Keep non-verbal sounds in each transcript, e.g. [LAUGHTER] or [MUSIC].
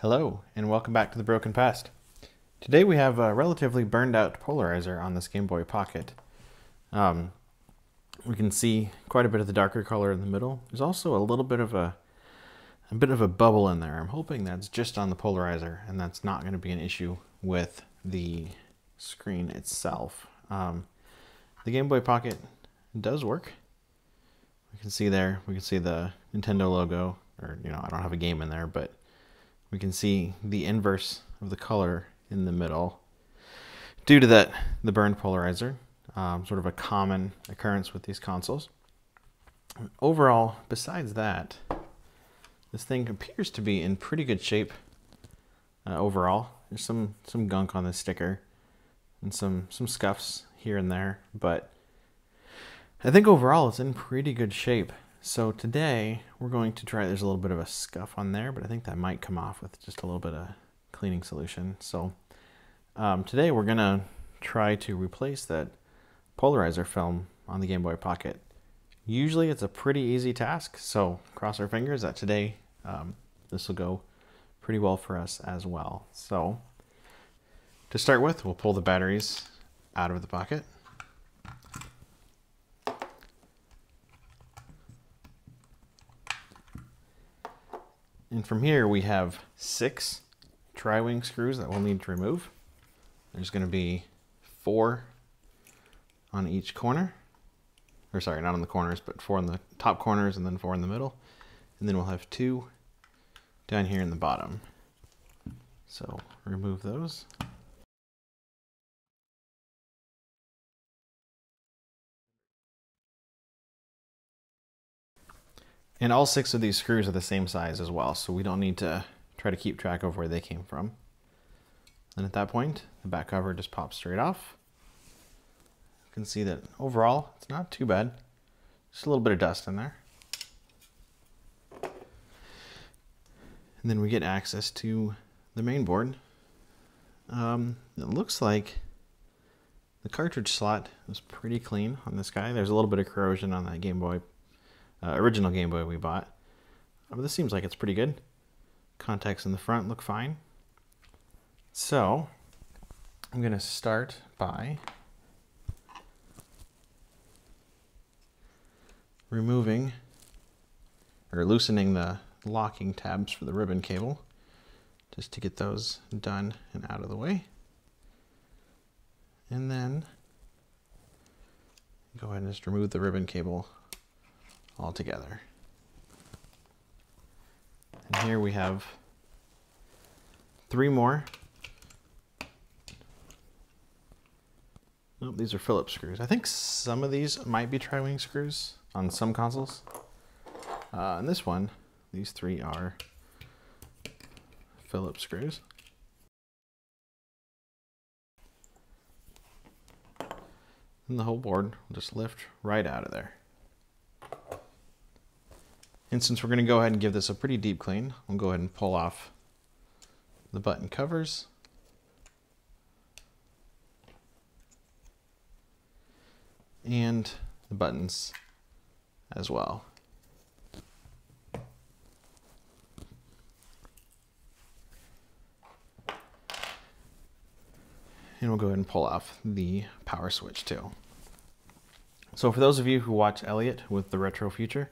Hello, and welcome back to the Broken Past. Today we have a relatively burned out polarizer on this Game Boy Pocket. Um, we can see quite a bit of the darker color in the middle. There's also a little bit of a, a bit of a bubble in there. I'm hoping that's just on the polarizer and that's not going to be an issue with the screen itself. Um, the Game Boy Pocket does work. We can see there, we can see the Nintendo logo, or you know, I don't have a game in there, but we can see the inverse of the color in the middle. Due to that, the burned polarizer, um, sort of a common occurrence with these consoles. Overall, besides that, this thing appears to be in pretty good shape uh, overall. There's some, some gunk on the sticker and some, some scuffs here and there, but I think overall it's in pretty good shape. So today we're going to try, there's a little bit of a scuff on there, but I think that might come off with just a little bit of cleaning solution. So um, today we're gonna try to replace that polarizer film on the Game Boy Pocket. Usually it's a pretty easy task, so cross our fingers that today um, this will go pretty well for us as well. So to start with, we'll pull the batteries out of the pocket. And from here we have six tri-wing screws that we'll need to remove. There's going to be four on each corner. Or sorry, not on the corners, but four on the top corners and then four in the middle. And then we'll have two down here in the bottom. So remove those. And all six of these screws are the same size as well, so we don't need to try to keep track of where they came from. And at that point, the back cover just pops straight off. You can see that overall, it's not too bad. Just a little bit of dust in there. And then we get access to the main board. Um, it looks like the cartridge slot is pretty clean on this guy. There's a little bit of corrosion on that Game Boy uh, original Game Boy we bought. Uh, but this seems like it's pretty good. Contacts in the front look fine. So I'm going to start by removing or loosening the locking tabs for the ribbon cable just to get those done and out of the way. And then go ahead and just remove the ribbon cable all together. And here we have three more. Nope, these are Phillips screws. I think some of these might be tri-wing screws on some consoles. Uh, and this one, these three are Phillips screws. And the whole board will just lift right out of there. And since we're going to go ahead and give this a pretty deep clean, I'll go ahead and pull off the button covers. And the buttons as well. And we'll go ahead and pull off the power switch too. So for those of you who watch Elliot with the Retro Future,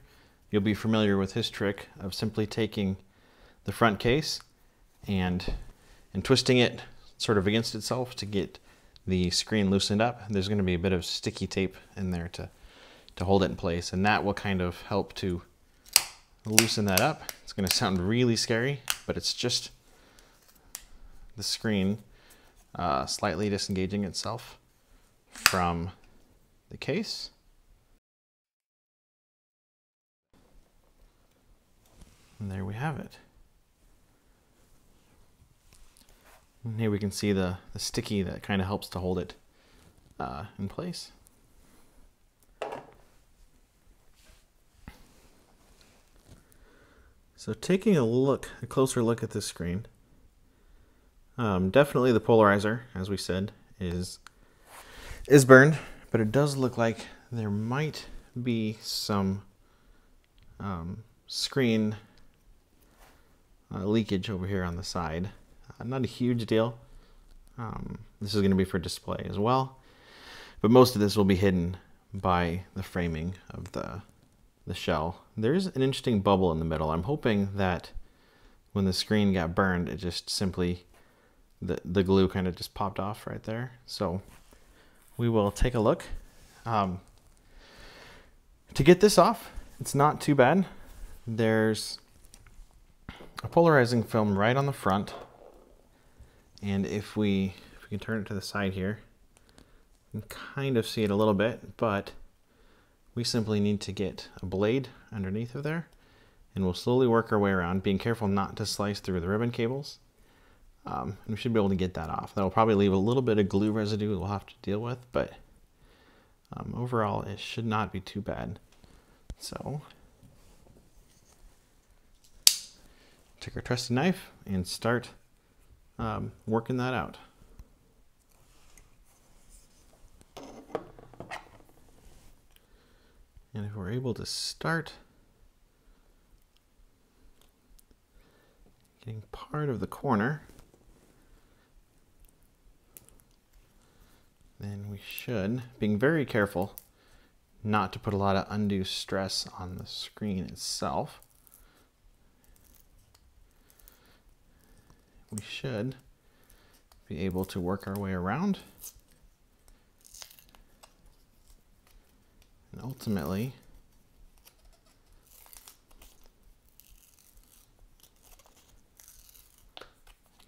you'll be familiar with his trick of simply taking the front case and and twisting it sort of against itself to get the screen loosened up. There's going to be a bit of sticky tape in there to to hold it in place and that will kind of help to loosen that up. It's going to sound really scary, but it's just the screen uh, slightly disengaging itself from the case. And there we have it. And here we can see the, the sticky that kind of helps to hold it uh, in place. So taking a look, a closer look at this screen, um, definitely the polarizer, as we said, is is burned, but it does look like there might be some um, screen uh, leakage over here on the side. Uh, not a huge deal. Um, this is going to be for display as well, but most of this will be hidden by the framing of the the shell. There's an interesting bubble in the middle. I'm hoping that when the screen got burned, it just simply the the glue kind of just popped off right there. So we will take a look. Um, to get this off, it's not too bad. There's a polarizing film right on the front. And if we, if we can turn it to the side here, you can kind of see it a little bit, but we simply need to get a blade underneath of there and we'll slowly work our way around, being careful not to slice through the ribbon cables. Um, and we should be able to get that off. That'll probably leave a little bit of glue residue we'll have to deal with, but um, overall it should not be too bad. So take our trusty knife and start um, working that out. And if we're able to start getting part of the corner, then we should, being very careful not to put a lot of undue stress on the screen itself. We should be able to work our way around. And ultimately,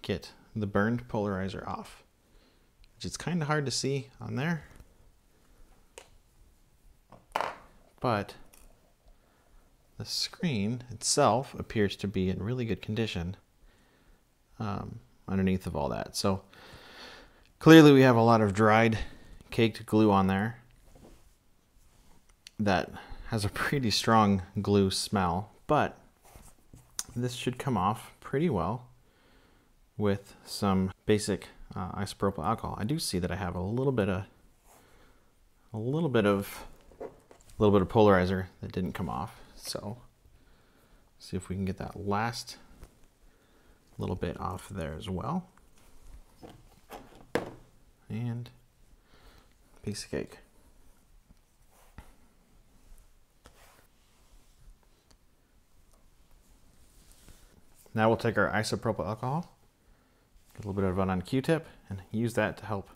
get the burned polarizer off, which is kind of hard to see on there. But the screen itself appears to be in really good condition um, underneath of all that. So clearly we have a lot of dried caked glue on there that has a pretty strong glue smell, but this should come off pretty well with some basic uh, isopropyl alcohol. I do see that I have a little bit of a little bit of a little bit of polarizer that didn't come off. So see if we can get that last little bit off there as well. And piece of cake. Now we'll take our isopropyl alcohol, a little bit of it on a Q-tip, and use that to help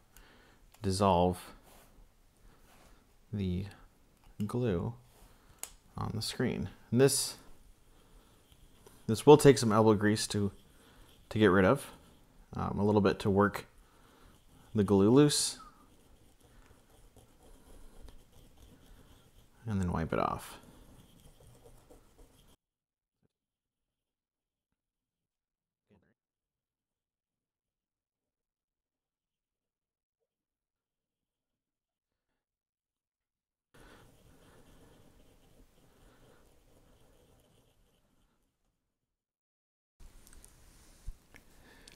dissolve the glue on the screen. And this this will take some elbow grease to to get rid of, um, a little bit to work the glue loose, and then wipe it off.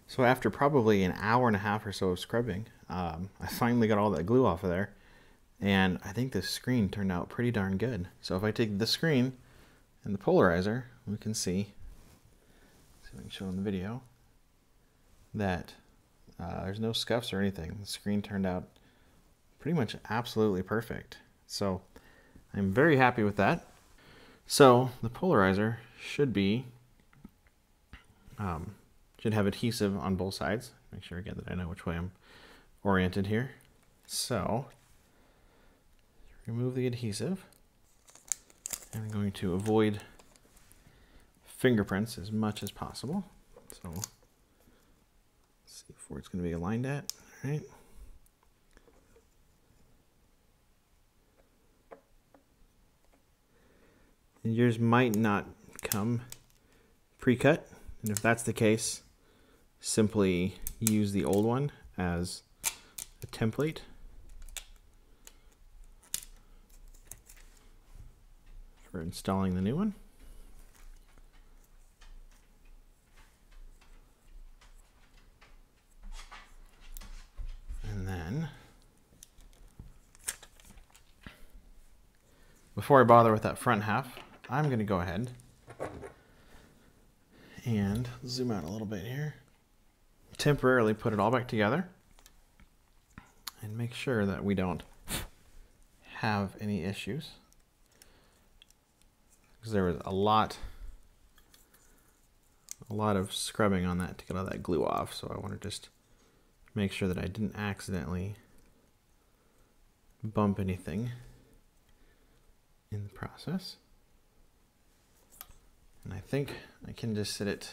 So after probably an hour and a half or so of scrubbing, um, [LAUGHS] I finally got all that glue off of there. And I think the screen turned out pretty darn good. So if I take the screen and the polarizer, we can see, see if I can show in the video, that uh, there's no scuffs or anything. The screen turned out pretty much absolutely perfect. So I'm very happy with that. So the polarizer should be um, should have adhesive on both sides. Make sure again that I know which way I'm oriented here. So, remove the adhesive. I'm going to avoid fingerprints as much as possible. So, see where it's going to be aligned at. All right. And yours might not come pre-cut. And if that's the case, simply use the old one as a template. for installing the new one. And then, before I bother with that front half, I'm going to go ahead And zoom out a little bit here. Temporarily put it all back together and make sure that we don't have any issues. Because there was a lot a lot of scrubbing on that to get all that glue off, so I want to just make sure that I didn't accidentally bump anything in the process. And I think I can just sit it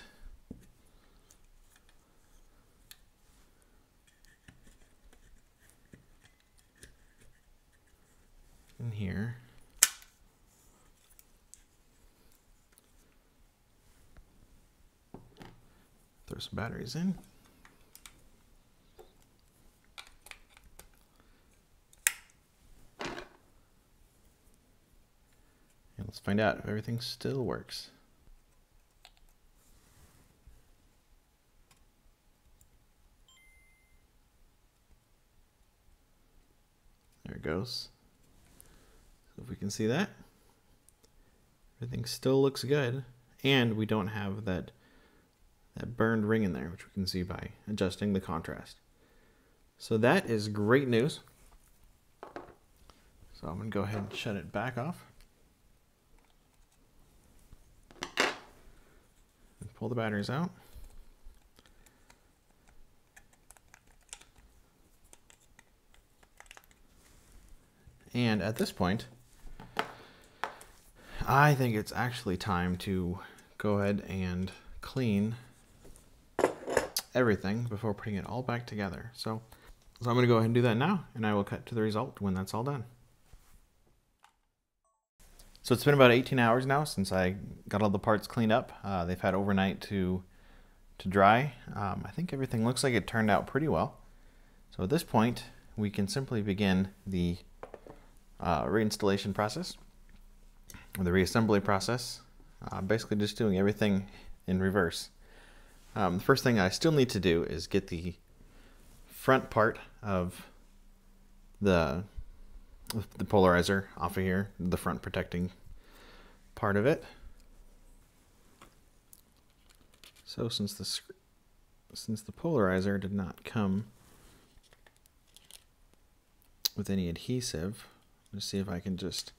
in here. Throw some batteries in. And let's find out if everything still works. There it goes. If we can see that, everything still looks good. And we don't have that, that burned ring in there, which we can see by adjusting the contrast. So that is great news. So I'm to go ahead and shut it back off. And pull the batteries out. And at this point, I think it's actually time to go ahead and clean everything before putting it all back together. So, so I'm going to go ahead and do that now, and I will cut to the result when that's all done. So it's been about 18 hours now since I got all the parts cleaned up. Uh, they've had overnight to to dry. Um, I think everything looks like it turned out pretty well. So at this point, we can simply begin the uh, reinstallation process, the reassembly process, uh, basically just doing everything in reverse. Um, the first thing I still need to do is get the front part of the the polarizer off of here, the front protecting part of it. So since the since the polarizer did not come with any adhesive, Let's see if I can just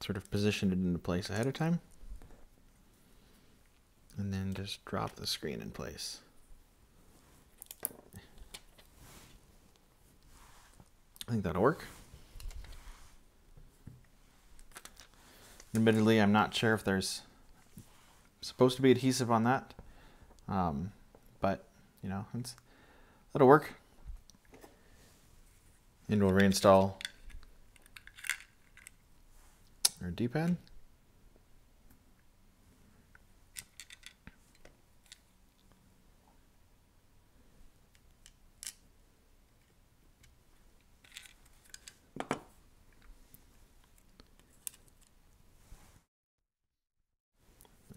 sort of position it into place ahead of time. And then just drop the screen in place. I think that'll work. Admittedly, I'm not sure if there's supposed to be adhesive on that, um, but you know, it's, that'll work. And we'll reinstall our D-pad.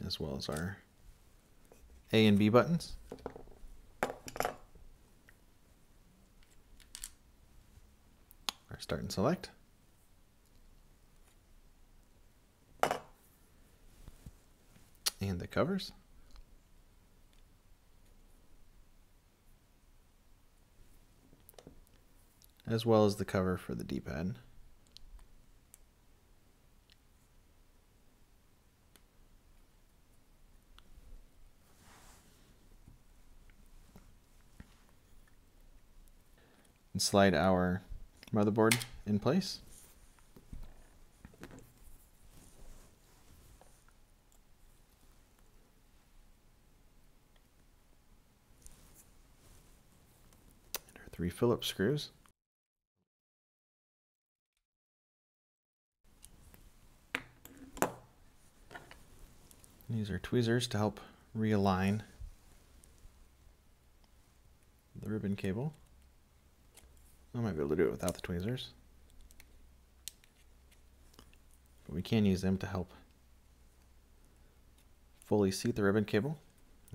as well as our A and B buttons. Our start and select. Covers. As well as the cover for the D-pad. and slide our motherboard in place. Three Phillips screws. These are tweezers to help realign the ribbon cable. I might be able to do it without the tweezers. But we can use them to help fully seat the ribbon cable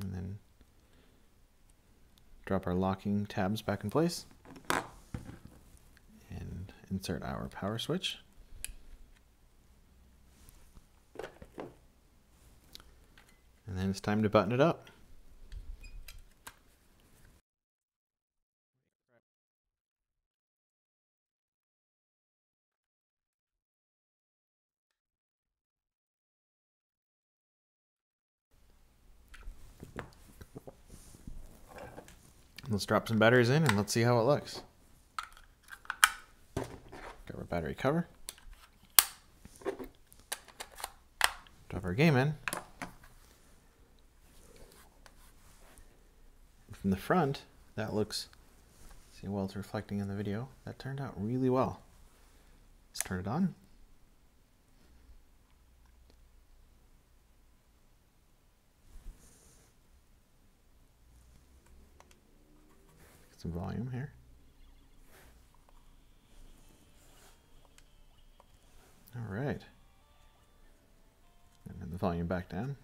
and then drop our locking tabs back in place and insert our power switch. And then it's time to button it up. Let's drop some batteries in and let's see how it looks. Got our battery cover. Drop our game in. from the front, that looks, see well it's reflecting in the video, that turned out really well. Let's turn it on. Some volume here. All right. And then the volume back down.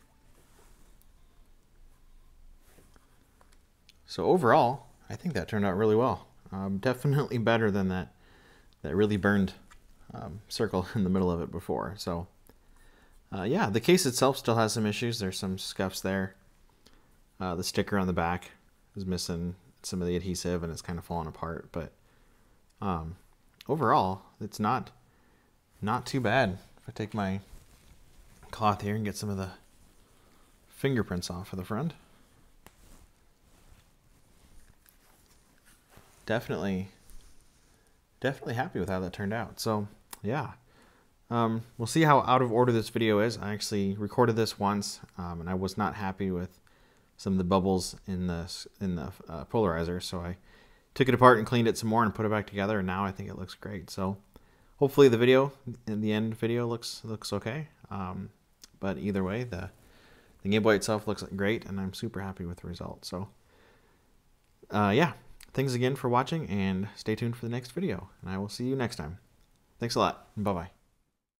So overall, I think that turned out really well. Um, definitely [LAUGHS] better than that that really burned um, circle [LAUGHS] in the middle of it before. So uh, yeah, the case itself still has some issues. There's some scuffs there. Uh, the sticker on the back is missing some of the adhesive and it's kind of falling apart. But um, overall, it's not not too bad. If I take my cloth here and get some of the fingerprints off of the front. definitely, definitely happy with how that turned out. So yeah, um, we'll see how out of order this video is. I actually recorded this once, um, and I was not happy with some of the bubbles in the in the uh, polarizer, so I took it apart and cleaned it some more and put it back together, and now I think it looks great. So hopefully the video in the end video looks looks okay. Um, but either way, the the Game Boy itself looks great, and I'm super happy with the result. So uh, yeah. Thanks again for watching and stay tuned for the next video. And I will see you next time. Thanks a lot. Bye-bye.